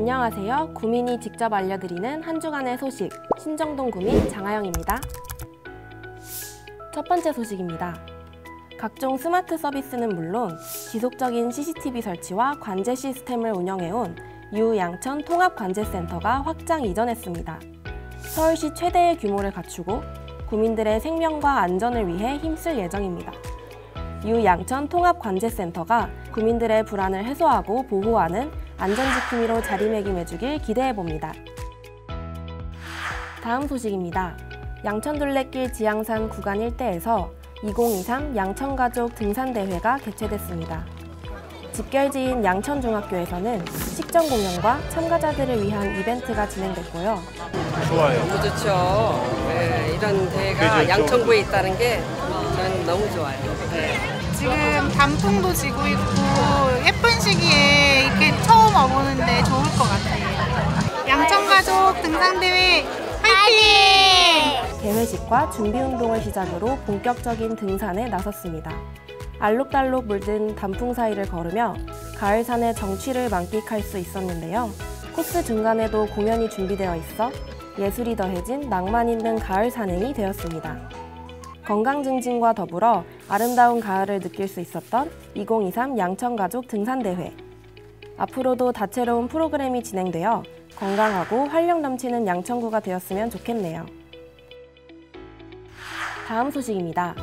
안녕하세요. 구민이 직접 알려드리는 한 주간의 소식, 신정동 구민 장하영입니다. 첫 번째 소식입니다. 각종 스마트 서비스는 물론 지속적인 CCTV 설치와 관제 시스템을 운영해온 유양천 통합관제센터가 확장 이전했습니다. 서울시 최대의 규모를 갖추고 구민들의 생명과 안전을 위해 힘쓸 예정입니다. 유양천 통합관제센터가 구민들의 불안을 해소하고 보호하는 안전지킴이로 자리매김해주길 기대해봅니다. 다음 소식입니다. 양천둘레길 지향산 구간 일대에서 2023 양천가족 등산대회가 개최됐습니다. 집결지인 양천중학교에서는 식전 공연과 참가자들을 위한 이벤트가 진행됐고요. 좋아요. 너무 좋죠. 네, 이런 대회가 양천구에 있다는 게 저는 너무 좋아요. 네. 지금 단풍도 지고 있고 예쁜 시기에 이렇게 처음 와보는데 좋을 것 같아요. 양천가족 등산대회 화이팅! 개회식과 준비 운동을 시작으로 본격적인 등산에 나섰습니다. 알록달록 물든 단풍 사이를 걸으며 가을산의 정취를 만끽할 수 있었는데요. 코스 중간에도 공연이 준비되어 있어 예술이 더해진 낭만 있는 가을 산행이 되었습니다. 건강 증진과 더불어 아름다운 가을을 느낄 수 있었던 2023 양천가족 등산대회. 앞으로도 다채로운 프로그램이 진행되어 건강하고 활력 넘치는 양천구가 되었으면 좋겠네요. 다음 소식입니다.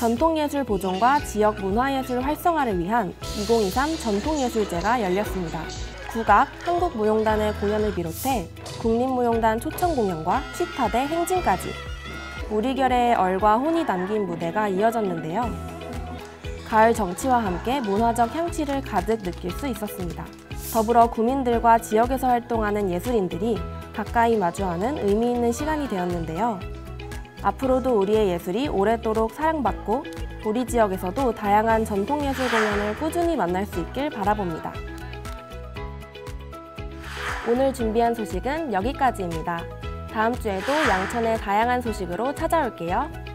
전통예술 보존과 지역 문화예술 활성화를 위한 2023 전통예술제가 열렸습니다. 국악, 한국무용단의 공연을 비롯해 국립무용단 초청 공연과 시타대 행진까지 우리 결의 얼과 혼이 담긴 무대가 이어졌는데요. 가을 정치와 함께 문화적 향취를 가득 느낄 수 있었습니다. 더불어 구민들과 지역에서 활동하는 예술인들이 가까이 마주하는 의미 있는 시간이 되었는데요. 앞으로도 우리의 예술이 오래도록 사랑받고 우리 지역에서도 다양한 전통예술 공연을 꾸준히 만날 수 있길 바라봅니다. 오늘 준비한 소식은 여기까지입니다. 다음 주에도 양천의 다양한 소식으로 찾아올게요.